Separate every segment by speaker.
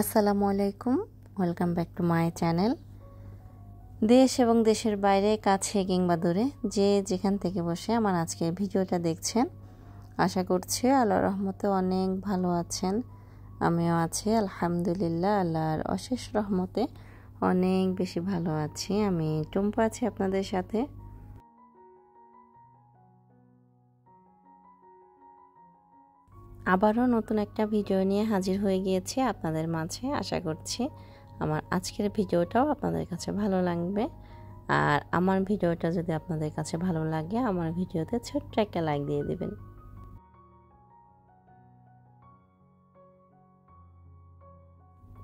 Speaker 1: আসসালামু আলাইকুম। Welcome back to my channel দেশ এবং দেশের বাইরে, কাছে কিংবা দূরে, যে যেখান থেকে বসে আমার আজকের ভিডিওটা দেখছেন, আশা করছি আল্লাহ রহমতে অনেক ভালো আছেন। আমিও আছি, আলহামদুলিল্লাহ, আল্লাহর অশেষ রহমতে অনেক বেশি ভালো আছি। আমি টুম্পা আছি আপনাদের সাথে। আবারও নতুন একটা ভিডিও নিয়ে হাজির হয়ে গিয়েছি আপনাদের মাঝে, আশা করছি আমার আজকের ভিডিওটাও আপনাদের কাছে ভালো লাগবে। আর আমার ভিডিওটা যদি আপনাদের কাছে ভালো লাগে, আমার ভিডিওতে ছোট্ট একটা লাইক দিয়ে দেবেন।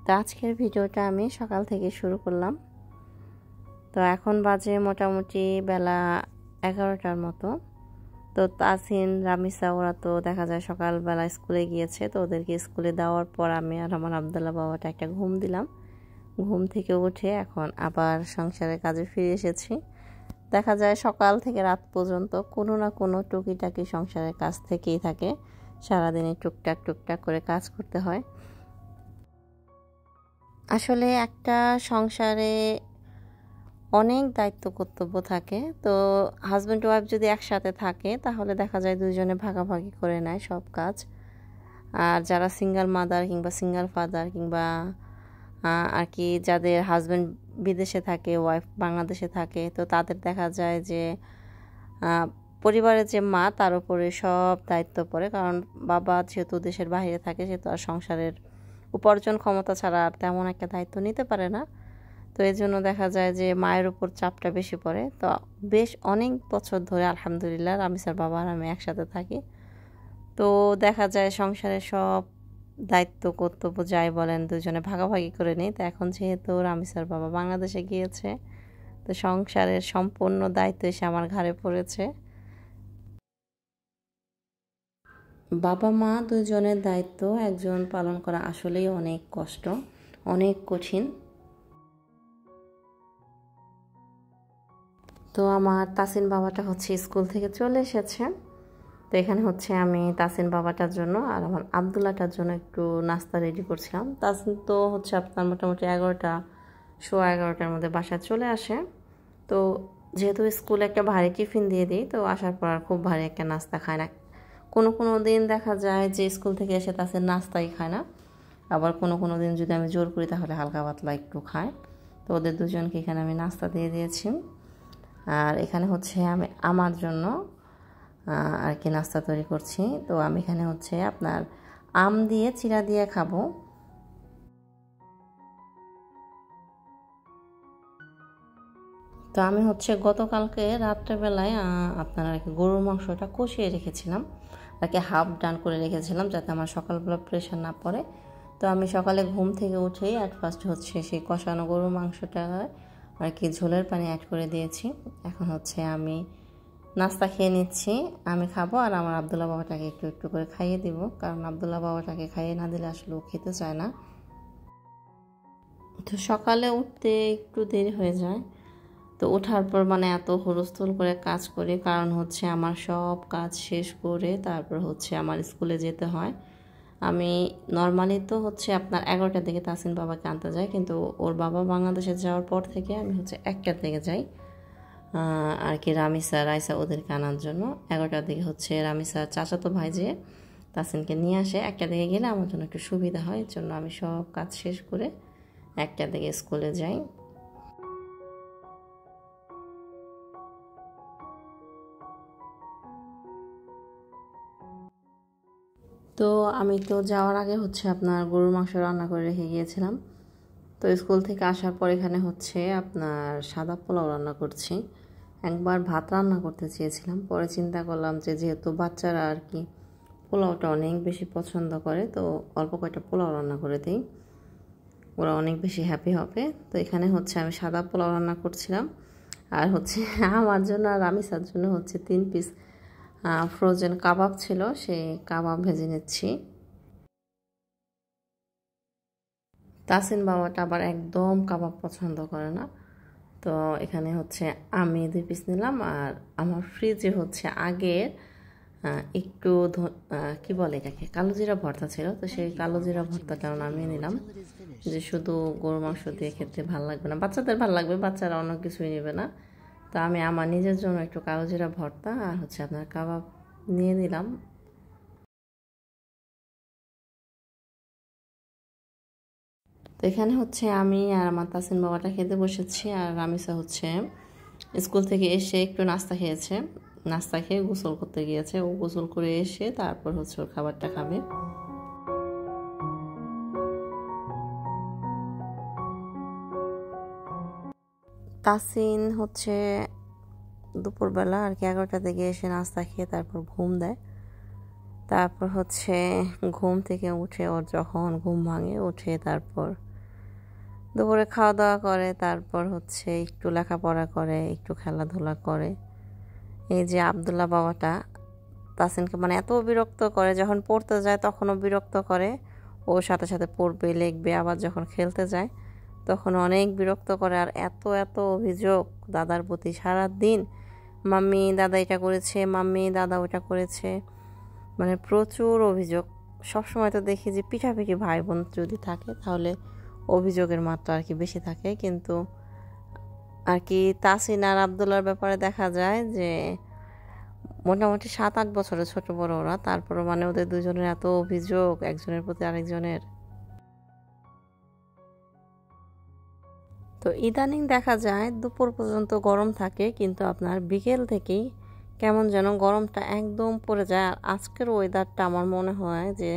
Speaker 1: তো আজকের ভিডিওটা আমি সকাল থেকে শুরু করলাম। তো এখন বাজে মোটামুটি বেলা এগারোটার মতো। তো তাসিন, রামিসা, ওরা তো দেখা যায় সকালবেলা স্কুলে গিয়েছে, তো ওদেরকে স্কুলে দেওয়ার পর আমি আর আমার আবদুল্লাহ বাবাটা একটা ঘুম দিলাম। ঘুম থেকে উঠে এখন আবার সংসারের কাজে ফিরে এসেছি। দেখা যায় সকাল থেকে রাত পর্যন্ত কোনো না কোনো টুকিটাকি সংসারের কাজ থেকেই থাকে। সারাদিনে টুকটাক টুকটাক করে কাজ করতে হয়। আসলে একটা সংসারে অনেক দায়িত্ব কর্তব্য থাকে। তো হাজব্যান্ড ওয়াইফ যদি একসাথে থাকে, তাহলে দেখা যায় দুজনে ভাগাভাগি করে নেয় সব কাজ। আর যারা সিঙ্গেল মাদার কিংবা সিঙ্গেল ফাদার কিংবা আর কি যাদের হাজব্যান্ড বিদেশে থাকে ওয়াইফ বাংলাদেশে থাকে, তো তাদের দেখা যায় যে পরিবারের যে মা, তার উপরে সব দায়িত্ব পড়ে। কারণ বাবা যেহেতু দেশের বাইরে থাকে, সেহেতু আর সংসারের উপার্জন ক্ষমতা ছাড়া আর তেমন একটা দায়িত্ব নিতে পারে না। তো এই জন্য দেখা যায় যে মায়ের উপর চাপটা বেশি পড়ে। তো বেশ অনেক বছর ধরে আলহামদুলিল্লাহ রামিসার বাবা আর আমি একসাথে থাকি। তো দেখা যায় সংসারের সব দায়িত্ব, কর্তব্য যাই বলেন দুজনে ভাগাভাগি করে নিই। তো এখন যেহেতু রামিসার বাবা বাংলাদেশে গিয়েছে, তো সংসারের সম্পূর্ণ দায়িত্ব এসে আমার ঘাড়ে পড়েছে। বাবা মা দুজনের দায়িত্ব একজন পালন করা আসলেই অনেক কষ্ট, অনেক কঠিন। তো আমার তাসিন বাবাটা হচ্ছে স্কুল থেকে চলে এসেছে। তো এখানে হচ্ছে আমি তাসিন বাবাটার জন্য আর আমার আবদুল্লাটার জন্য একটু নাস্তা রেডি করছিলাম। তাসিন তো হচ্ছে আপনার মোটামুটি এগারোটা, সোয়া এগারোটার মধ্যে বাসায় চলে আসে। তো যেহেতু স্কুলে একটা ভারী টিফিন দিয়ে দিই, তো আসার পর আর খুব ভারী একটা নাস্তা খায় না। কোনো কোনো দিন দেখা যায় যে স্কুল থেকে এসে তাসিন নাস্তাই খায় না। আবার কোনো কোনো দিন যদি আমি জোর করি তাহলে হালকা পাতলা একটু খায়। তো ওদের দুজনকে এখানে আমি নাস্তা দিয়ে দিয়েছি। আর এখানে হচ্ছে আমি, আমার জন্য আর কি নাস্তা তৈরি করছি। তো আমি এখানে হচ্ছে আপনার আম দিয়ে চিরা দিয়ে খাব। তো আমি হচ্ছে গতকালকে রাত্রেবেলায় আপনার আর কি গরুর মাংসটা কষিয়ে রেখেছিলাম। আর কি হাফ ডান করে রেখেছিলাম যাতে আমার সকালবেলা প্রেশার না পড়ে। তো আমি সকালে ঘুম থেকে উঠেই অ্যাট ফার্স্ট হচ্ছে সেই কষানো গরুর মাংসটা আর কি ঝোলের পানি অ্যাড করে দিয়েছি। এখন হচ্ছে আমি নাস্তা খেয়ে নিচ্ছি, আমি খাব আর আমার আবদুল্লা বাবাটাকে একটু একটু করে খাইয়ে দিব। কারণ আবদুল্লা বাবাটাকে খাইয়ে না দিলে আসলে ও খেতে চায় না। তো সকালে উঠতে একটু দেরি হয়ে যায়। তো ওঠার পর মানে এত হুলস্থুল করে কাজ করি, কারণ হচ্ছে আমার সব কাজ শেষ করে তারপর হচ্ছে আমার স্কুলে যেতে হয়। আমি নর্মালি তো হচ্ছে আপনার এগারোটার দিকে তাসিন বাবাকে আনতে যাই, কিন্তু ওর বাবা বাংলাদেশে যাওয়ার পর থেকে আমি হচ্ছে একটার দিকে যাই। আর কি রামিসা রাইসা ওদেরকে আনার জন্য। এগারোটার দিকে হচ্ছে রামিসা চাচাতো ভাই যে তাসিনকে নিয়ে আসে। একটা দিকে গেলে আমার জন্য একটু সুবিধা হয়, এর জন্য আমি সব কাজ শেষ করে একটার দিকে স্কুলে যাই। আমি তো যাওয়ার আগে হচ্ছে আপনার গরুর মাংস রান্না করে রেখে গিয়েছিলাম। তো স্কুল থেকে আসার পর এখানে হচ্ছে আপনার সাদা পোলাও রান্না করছি। একবার ভাত রান্না করতে চেয়েছিলাম। পরে চিন্তা করলাম যে যেহেতু বাচ্চারা আর কি পোলাওটা অনেক বেশি পছন্দ করে, তো অল্প কয়েকটা পোলাও রান্না করে দিই। ওরা অনেক বেশি হ্যাপি হবে। তো এখানে হচ্ছে আমি সাদা পোলাও রান্না করছিলাম। আর হচ্ছে আমার জন্য আর রামিসার জন্য হচ্ছে তিন পিস ফ্রোজেন কাবাব ছিল, সেই কাবাব ভেজে নিচ্ছি। তাসিন বাবাটা আবার একদম কাবাব পছন্দ করে না। তো এখানে হচ্ছে আমি দুই পিস নিলাম, আর আমার ফ্রিজে হচ্ছে আগের একটু কি বলে এটাকে? কালো জিরা ভর্তা ছিল, তো সেই কালো জিরা ভর্তাটা নামিয়ে নিলাম। যে শুধু গরু মাংস দিয়ে খেতে ভালো লাগবে না, বাচ্চাদের ভালো লাগবে, বাচ্চারা অন্য কিছুই নেবে না। তো আমি আমার নিজের জন্য একটু কালো জিরা ভর্তা আর হচ্ছে আপনার কাবাব নিয়ে নিলাম। তো এখানে হচ্ছে আমি আর আমার তাসিন বাবাটা খেতে বসেছি আর রামিসা হচ্ছে স্কুল থেকে এসে একটু নাস্তা খেয়েছে। নাস্তা খেয়ে গোসল করতে গিয়েছে। ও গোসল করে এসে তারপর হচ্ছে ওর খাবারটা খাবে। তাসিন হচ্ছে দুপুরবেলা আর কি এগারোটা থেকে এসে নাস্তা খেয়ে তারপর ঘুম দেয়। তারপর হচ্ছে ঘুম থেকে উঠে ওর যখন ঘুম ভাঙে, উঠে তারপর দুপুরে খাওয়া দাওয়া করে, তারপর হচ্ছে একটু লেখাপড়া করে, একটু খেলাধুলা করে। এই যে আবদুল্লাহ বাবাটা তাসিনকে মানে এত বিরক্ত করে, যখন পড়তে যায় তখনও বিরক্ত করে ওর সাথে সাথে পড়বে, লিখবে, আবার যখন খেলতে যায় তখন অনেক বিরক্ত করে আর এত এত অভিযোগ দাদার প্রতি সারা দিন মাম্মি, দাদা এটা করেছে, মাম্মি, দাদা ওটা করেছে। মানে প্রচুর অভিযোগ। সবসময় তো দেখি যে পিঠাপিঠি ভাই বোন যদি থাকে তাহলে অভিযোগের মাত্রা আর কি বেশি থাকে। কিন্তু আর কি তাসিন আর আবদুল্লার ব্যাপারে দেখা যায় যে মোটামুটি সাত, আট বছরের ছোট বড় ওরা। তারপরও মানে ওদের দুজনের এত অভিযোগ, একজনের প্রতি আরেকজনের তো ইদানিং দেখা যায় দুপুর পর্যন্ত গরম থাকে, কিন্তু আপনার বিকেল থেকেই কেমন যেন গরমটা একদম পড়ে যায়। আর আজকের ওয়েদারটা আমার মনে হয় যে,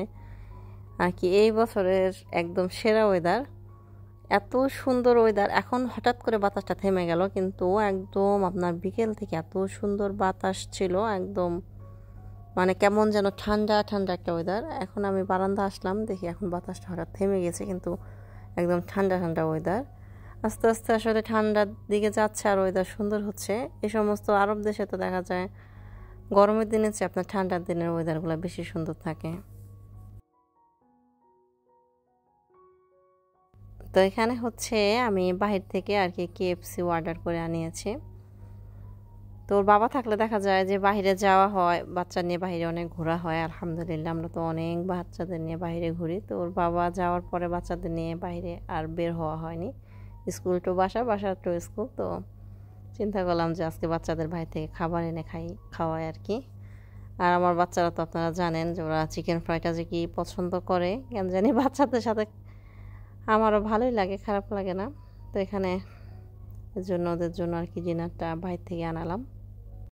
Speaker 1: আর কি এই বছরের একদম সেরা ওয়েদার এত সুন্দর ওয়েদার এখন হঠাৎ করে বাতাসটা থেমে গেল, কিন্তু একদম আপনার বিকেল থেকে এত সুন্দর বাতাস ছিল, একদম মানে কেমন যেন ঠান্ডা ঠান্ডা একটা ওয়েদার এখন আমি বারান্দা আসলাম, দেখি এখন বাতাসটা হঠাৎ থেমে গেছে, কিন্তু একদম ঠান্ডা ঠান্ডা ওয়েদার আস্তে আস্তে আসলে ঠান্ডার দিকে যাচ্ছে আর ওয়েদার সুন্দর হচ্ছে। এই সমস্ত আরব দেশে তো দেখা যায় গরমের দিনের চেয়ে আপনার ঠান্ডার দিনের ওয়েদারগুলো বেশি সুন্দর থাকে। তো এখানে হচ্ছে আমি বাহির থেকে আর কি কেএফসি অর্ডার করে আনিয়েছি। তো ওর বাবা থাকলে দেখা যায় যে বাহিরে যাওয়া হয়, বাচ্চা নিয়ে বাহিরে অনেক ঘোরা হয়, আলহামদুলিল্লাহ আমরা তো অনেক বাচ্চাদের নিয়ে বাহিরে ঘুরি। তো ওর বাবা যাওয়ার পরে বাচ্চাদের নিয়ে বাহিরে আর বের হওয়া হয়নি। স্কুল টু বাসা বাসা টু স্কুল। তো চিন্তা করলাম যে আজকে বাচ্চাদের ভাই থেকে খাবার এনে খাই, খাওয়াই আর কি। আর আমার বাচ্চারা তো আপনারা জানেন যে ওরা চিকেন ফ্রাইটা যে কি পছন্দ করে, কেন জানি বাচ্চাদের সাথে আমারও ভালোই লাগে, খারাপ লাগে না। তো এখানে জন্য ওদের জন্য আর কি ডিনারটা বাইরে থেকে আনালাম।